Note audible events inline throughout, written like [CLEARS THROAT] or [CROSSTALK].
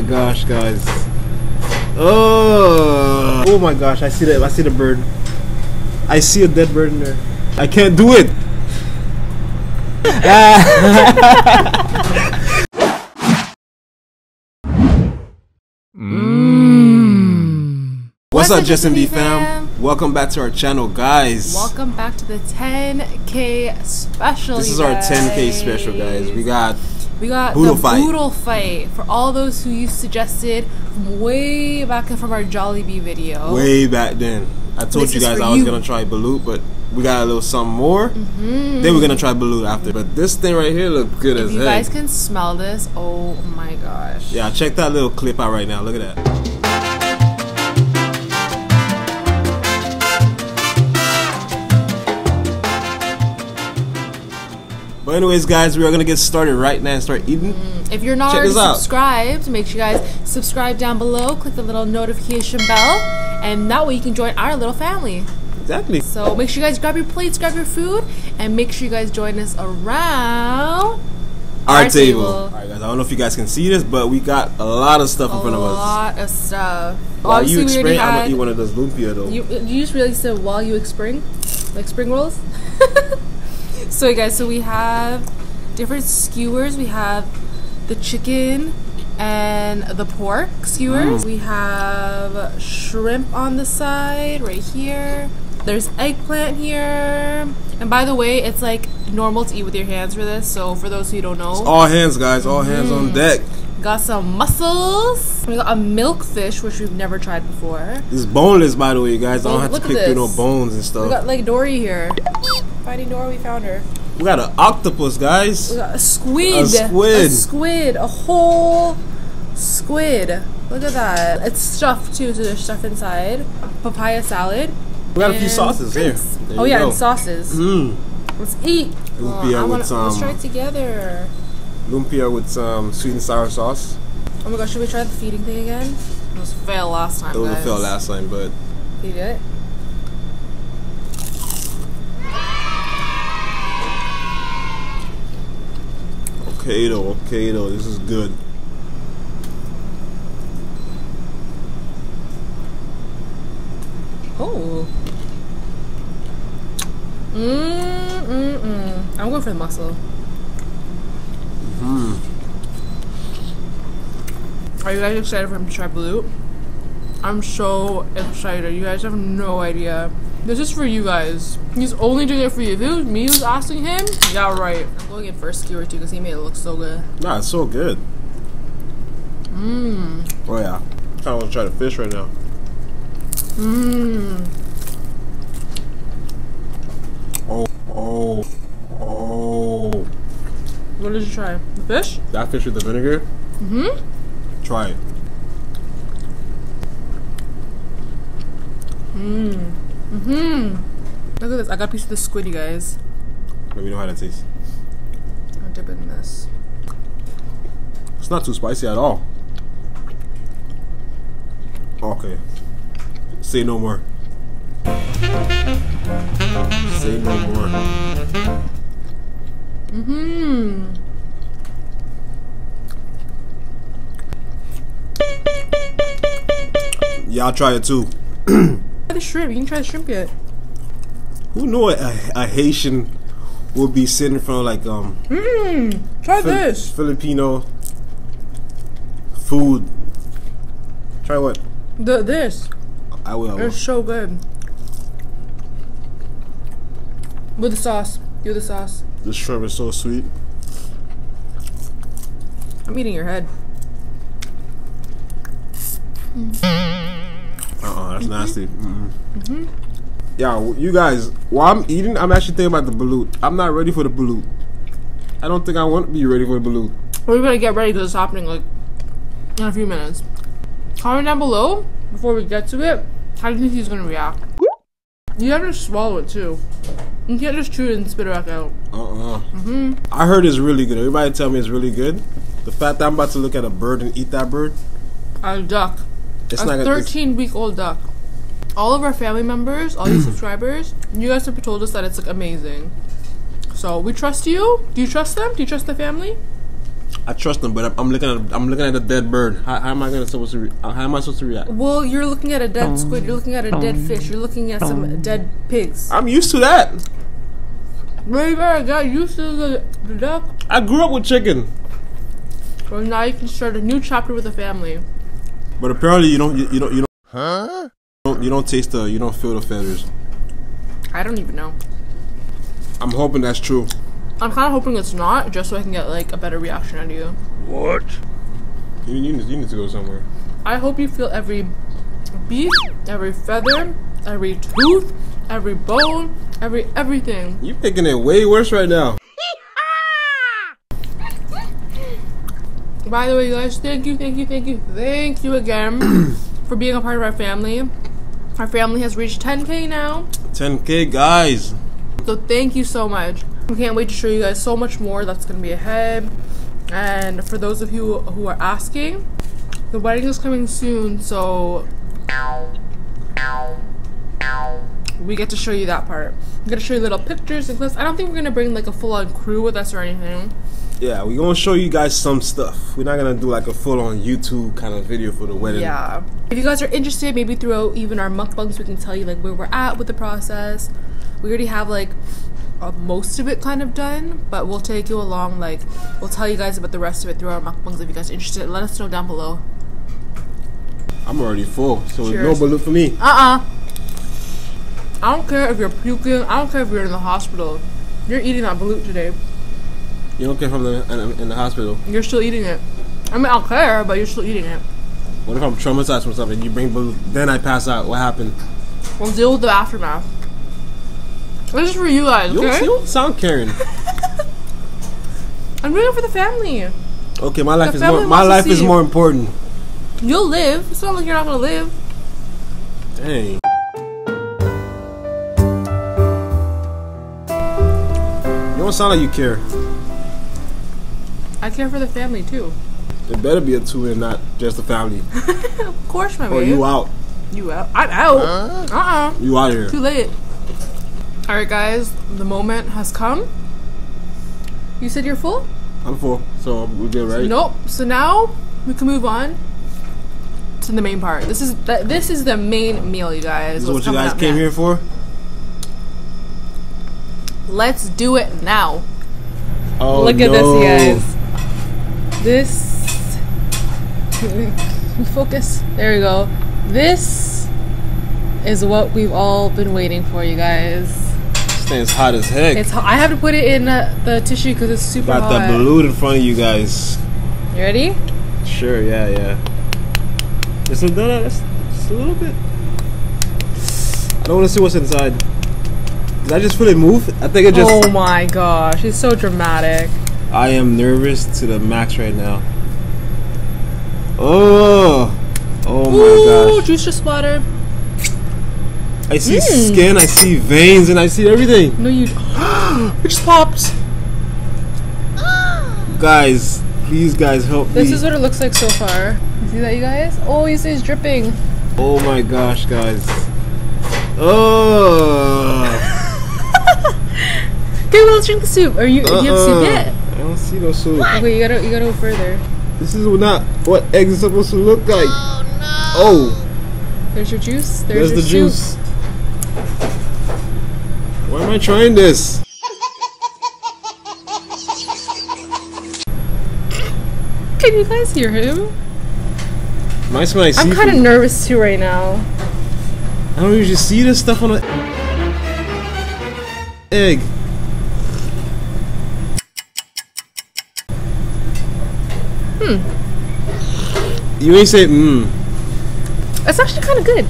my gosh, guys. Oh, oh my gosh! I see the I see the bird. I see a dead bird in there. I can't do it. [LAUGHS] [LAUGHS] Mm. What's, up, Ges and Bee fam? Welcome back to our channel, guys. Welcome back to the 10k special. This is our 10k special, guys. We got we got Boodle the fight. boodle fight for all those who you suggested from way back from our Jollibee video. way back then. I told This you guys I was you. gonna try Balut, but we got a little something more. Mm-hmm. Then we're gonna try Balut after. But this thing right here look good If as hell. you heck. guys can smell this, oh my gosh. Yeah, check that little clip out right now. Look at that. But anyways, guys, we are gonna get started right now and start eating. Mm, if you're not Check already subscribed, make sure you guys subscribe down below. Click the little notification bell, and that way you can join our little family. Exactly. So make sure you guys grab your plates, grab your food, and make sure you guys join us around Our, Our table. table. All right, guys. I don't know if you guys can see this, but we got a lot of stuff in a front of us. A lot of stuff. While you Obviously, explain, I'm gonna eat one of those lumpia though. You, you just really said while you spring, like spring rolls. [LAUGHS] so guys, so we have different skewers. We have the chicken and the pork skewers. Mm. We have shrimp on the side right here. There's eggplant here. And by the way, it's like normal to eat with your hands for this. So for those who don't know, All hands, guys. All hands on mm. deck. got some mussels. We got a milkfish, which we've never tried before. This is boneless, by the way, you guys. I don't have to pick through no bones and We stuff. got like Dory here. Finding Dory, we found her. We got an octopus, guys. We got a squid. A squid. A squid. A whole squid. Look at that. It's stuffed too, so there's stuff inside. Papaya salad. We got a few and sauces here. There Oh yeah, go. and sauces. Mm. Let's eat. Lumpia I with wanna- some- Let's try it together. Lumpia with some sweet and sour sauce. Oh my gosh, should we try the feeding thing again? It was a fail last time. It was a fail last time, but Did you do it? Okay though, okay though. This is good. Oh. Mmm, mm, mm. I'm going for the muscle. Mm. Are you guys excited for him to try balut? I'm so excited. You guys have no idea. This is for you guys. He's only doing it for you. If it was me who's asking him, yeah, right. I'm going in first skewer too because he made it look so good. Nah, it's so good. Mmm. Oh yeah. Kind of want to try the fish right now. Mmm. Oh, oh, oh. What did you try? The fish? That fish with the vinegar. Mm-hmm. Try it. Mmm. Mm-hmm. Look at this. I got a piece of the squid, you guys. Let me know how that tastes. I'll dip it in this. It's not too spicy at all. Okay. Say no more. Say no more. Mm-hmm. Y'all try it too. [CLEARS THROAT] Try the shrimp. You can try the shrimp yet. Who knew a, a Haitian would be sitting in front of like um Mmm. Try Fil- this. Filipino food? Try what? The this. I will. I will. It's so good. With the sauce. Do the sauce. The shrimp is so sweet. I'm eating your head. Uh-uh, that's nasty. Mm-mm. Yeah, you guys, while I'm eating, I'm actually thinking about the balut. I'm not ready for the balut. I don't think I want to be ready for the balut. We're gonna get ready because it's happening like in a few minutes. Comment down below before we get to it. How do you think he's gonna react? You have to swallow it too. You can't just chew it and spit it back out. Uh uh hmm I heard it's really good. Everybody tell me it's really good. The fact that I'm about to look at a bird and eat that bird, A duck. it's a not gonna. it's- 13 week old duck. All of our family members, all you subscribers, you guys have told us that it's like amazing. So we trust you. Do you trust them? Do you trust the family? I trust them, but I'm, I'm looking at I'm looking at a dead bird. How, how am I gonna supposed to re- uh, how am I supposed to react? Well, you're looking at a dead squid. You're looking at a dead fish. You're looking at some dead pigs. I'm used to that. Very I got used to the, the duck. I grew up with chicken, Well, now you can start a new chapter with the family. but apparently you don't you, you don't you don't huh? You don't, you don't taste the you don't feel the feathers. I don't even know. I'm hoping that's true. I'm kind of hoping it's not, just so I can get like a better reaction out of you. What? You, you, need, you need to go somewhere. I hope you feel every beat, every feather, every tooth, every bone, every everything. You're making it way worse right now. By the way, guys, thank you, thank you, thank you, thank you again [CLEARS THROAT] for being a part of our family. Our family has reached 10k now, 10k guys. so thank you so much. We can't wait to show you guys so much more that's gonna be ahead. And for those of you who are asking, the wedding is coming soon, so we get to show you that part. I'm gonna show you little pictures and clips. I don't think we're gonna bring like a full on crew with us or anything. Yeah, we're gonna show you guys some stuff. We're not gonna do like a full on YouTube kind of video for the wedding. Yeah. If you guys are interested, maybe throughout even our mukbangs, we can tell you like where we're at with the process. We already have like uh, most of it kind of done, but we'll take you along. Like we'll tell you guys about the rest of it through our mukbangs. If you guys are interested, let us know down below. I'm already full, so there's no Cheers. balut for me. Uh uh I don't care if you're puking. I don't care if you're in the hospital. You're eating that balut today. You don't care if I'm in the, in the hospital. You're still eating it. I mean, I'll care, but you're still eating it. What if I'm traumatized from something? You bring balut, then I pass out. What happened? We'll deal with the aftermath. This is for you guys, You don't, okay? you don't sound caring. [LAUGHS] I'm doing it for the family. Okay, my life The is more. My life is more important. You'll live. It's not like you're not gonna live. Dang. You don't sound like you care. I care for the family too. It better be a two and not just a family. [LAUGHS] Of course, my Or babe. you out. You out? I'm out. Uh uh You out here. Too late. All right, guys. The moment has come. You said you're full. I'm full, so we're good, right? Nope. So now we can move on to the main part. This is th- this is the main meal, you guys. This is what you guys came next. here for? Let's do it now. Oh, Look at this, you guys. This. Focus. There we go. This is what we've all been waiting for, you guys. This thing's hot as heck. It's. ho- I have to put it in uh, the tissue because it's super Got hot. that balut in front of you guys. You ready? Sure, yeah, yeah. Just a, just, just a little bit. I don't want to see what's inside. Did I just feel it move? I think it just. oh my gosh, it's so dramatic. I am nervous to the max right now. Oh, oh my Ooh, gosh! juice just splattered. I see Mm. skin, I see veins, and I see everything. No, you. [GASPS] [GASPS] it just popped. [GASPS] Guys, please, guys, help This me! This is what it looks like so far. You see that, you guys? Oh, you see it's dripping. oh my gosh, guys! Oh. Okay, well, let's drink the soup. Are you? Do you have soup Uh-uh. yet? I don't see no soup. Okay, you gotta, you gotta go further. This is not what eggs are supposed to look like. Oh, No. oh. There's your juice. There's, there's your the soup. juice. Why am I trying this? Can you guys hear him? Am I smelling I'm kind of nervous too right now. I don't usually see this stuff on a egg. Hmm. You ain't say mmm. It's actually kind of good.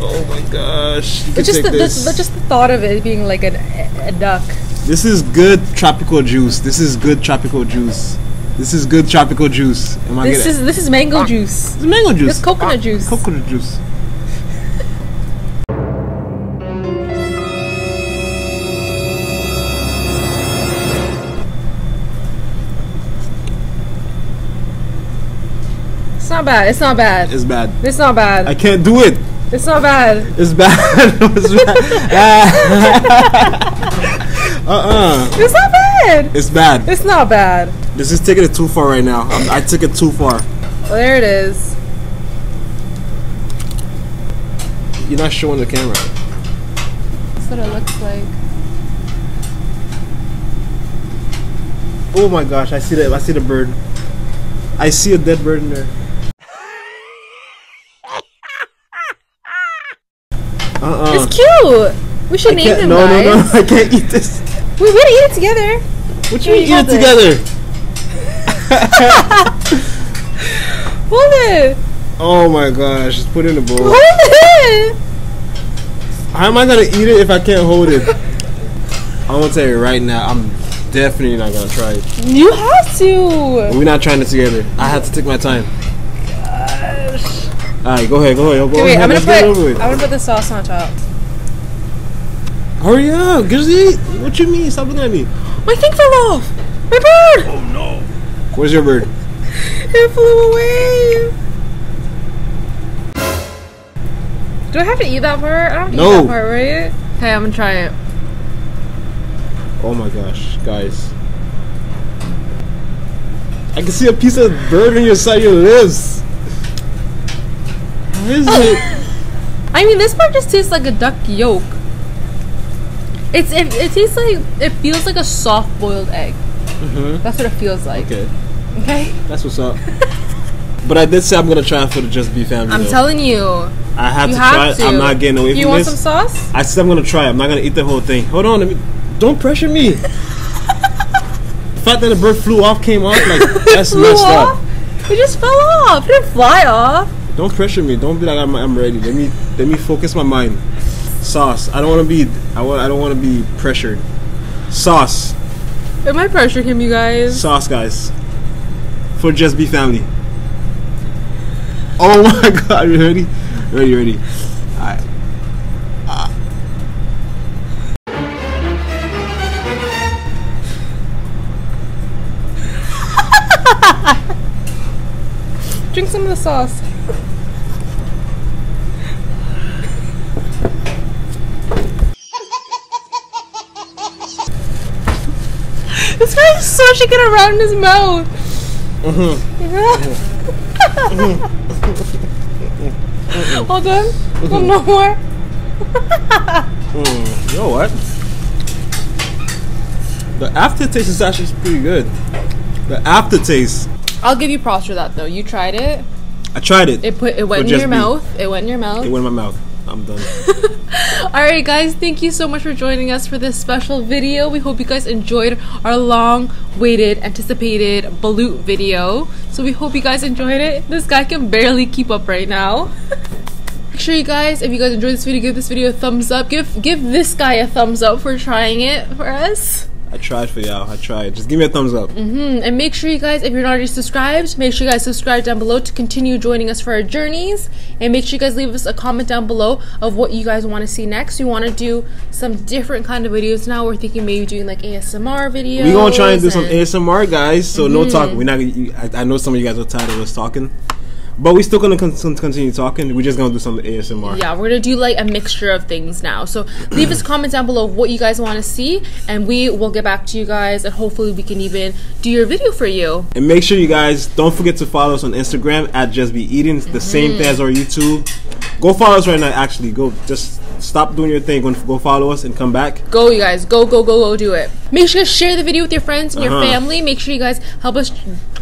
Oh my gosh. You can just the, this. the, the just the thought of it being like an, a duck. This is good tropical juice. This is good tropical juice. This is good tropical juice. Am I This is this is mango ah. juice. It's mango juice. It's coconut ah, juice. Coconut juice. Bad. It's not bad. It's bad. It's not bad. I can't do it. It's not bad. It's bad. [LAUGHS] it's bad. [LAUGHS] uh uh It's not bad. bad. It's bad. It's not bad. This is taking it too far right now. I'm, I took it too far. Well, there it is. You're not showing the camera. That's what it looks like. Oh my gosh! I see the I see the bird. I see a dead bird in there. It's cute. We should name Can't- no, guys. no, [LAUGHS] no! I can't eat this. We would eat it together. What you eat it together? [LAUGHS] Hold it. Oh my gosh! Just put it in the bowl. Hold it. How am I gonna eat it if I can't hold it? I'm gonna tell you right now. I'm definitely not gonna try it. You have to. We're not trying it together. I have to take my time. Gosh. All right, go ahead, go ahead, go Okay, wait, ahead. I'm gonna Let's put. I'm gonna put the sauce on top. Hurry up, just eat. What you mean? Stop looking at me. My thing fell off. My bird. Oh no. Where's your bird? [LAUGHS] It flew away. Do I have to eat that part? I don't have to No. eat that part, right? Okay, I'm gonna try it. Oh my gosh, guys. I can see a piece of bird on your side of your lips. Is it? [LAUGHS] I mean, this part just tastes like a duck yolk. It's it, it tastes like it feels like a soft boiled egg. mm-hmm. That's what it feels like. Okay, Okay. that's what's up. [LAUGHS] but I did say I'm gonna try for the GesBee family. I'm though. telling you, I have you to try it. to. I'm not getting away You from this. You want some sauce? I said I'm gonna try it. I'm not gonna eat the whole thing. Hold on, let me. Don't pressure me. [LAUGHS] the fact that the bird flew off, came off, like that's messed off? up. It just fell off. It didn't fly off. Don't pressure me. Don't be like I'm, I'm ready. Let me let me focus my mind. Sauce. I don't want to be. I want. I don't want to be pressured. Sauce. Am I pressuring him, you guys? Sauce, guys. For GesBee Family. Oh [LAUGHS] my God! You ready? Ready? Ready? Alright. [LAUGHS] Drink some of the sauce. This guy is swishing it around his mouth. Mm-hmm. Hold on. Mm-hmm. One more. Mm-hmm. Mm, you know what? The aftertaste is actually pretty good. The aftertaste. I'll give you props for that though. You tried it. I tried it. It put it went in your me. mouth. It went in your mouth. It went in my mouth. I'm done. [LAUGHS] All right, guys, thank you so much for joining us for this special video. We hope you guys enjoyed our long waited, anticipated balut video. So we hope you guys enjoyed it. This guy can barely keep up right now. [LAUGHS] Make sure you guys, if you guys enjoyed this video, give this video a thumbs up. Give give this guy a thumbs up for trying it for us. I tried for y'all. I tried. Just give me a thumbs up. Mm, And make sure you guys, if you're not already subscribed, make sure you guys subscribe down below to continue joining us for our journeys. And make sure you guys leave us a comment down below of what you guys want to see next. We want to do some different kind of videos now. We're thinking maybe doing like ASMR videos. We're gonna try and do some ASMR, guys. So Mm-hmm. no talking. We're not. I, I know some of you guys are tired of us talking, but we're still gonna con- con- continue talking. We're just gonna do some ASMR. Yeah, we're gonna do like a mixture of things now. So leave us a comment down below what you guys want to see, and we will get back to you guys, and hopefully we can even do your video for you. And make sure you guys don't forget to follow us on Instagram at GesBee Eating. It's the same thing as our YouTube. Go follow us right now. Actually, go just stop doing your thing. Go, go follow us and come back. Go, you guys. Go, go, go, go do it. Make sure to share the video with your friends and your Uh-huh. family. Make sure you guys help us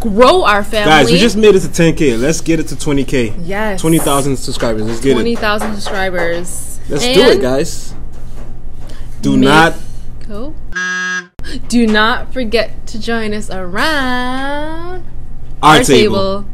grow our family. Guys, we just made it to 10k. Let's get it to 20k. Yes. 20,000 subscribers. Let's get it. 20,000 subscribers. Let's And do it, guys. Do not. Go. Do not forget to join us around Our, our table. table.